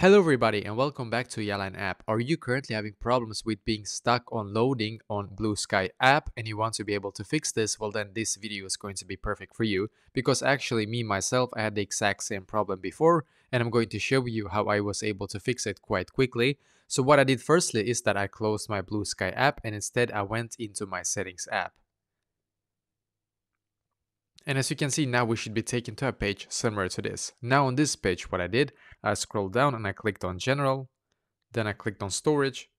Hello everybody and welcome back to Yalan app. Are you currently having problems with being stuck on loading on Bluesky app and you want to be able to fix this? Well then this video is going to be perfect for you because actually me myself I had the exact same problem before and I'm going to show you how I was able to fix it quite quickly. So what I did firstly is that I closed my Bluesky app and instead I went into my settings app. And as you can see now we should be taken to a page similar to this. Now on this page what I did, I scrolled down and I clicked on general, then I clicked on storage.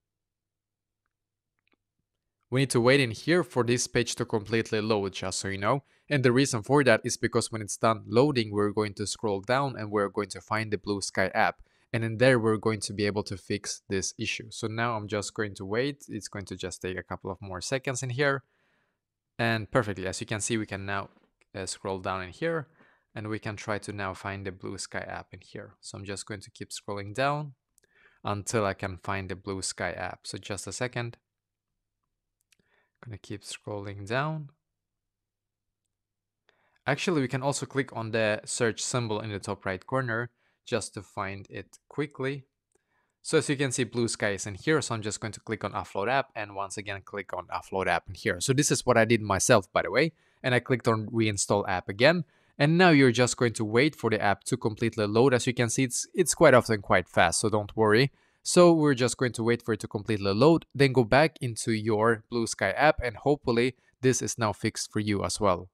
We need to wait in here for this page to completely load just so you know. And the reason for that is because when it's done loading we're going to scroll down and we're going to find the Bluesky app. And in there we're going to be able to fix this issue. So now I'm just going to wait. It's going to just take a couple of more seconds in here. And perfectly, as you can see, we can now uh, scroll down in here and we can try to now find the Bluesky app in here so i'm just going to keep scrolling down until i can find the Bluesky app so just a second I'm gonna keep scrolling down actually we can also click on the search symbol in the top right corner just to find it quickly so as you can see, Bluesky is in here. So I'm just going to click on Offload App and once again, click on Offload App in here. So this is what I did myself, by the way. And I clicked on Reinstall App again. And now you're just going to wait for the app to completely load. As you can see, it's, it's quite often quite fast, so don't worry. So we're just going to wait for it to completely load, then go back into your Bluesky app and hopefully this is now fixed for you as well.